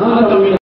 Anda,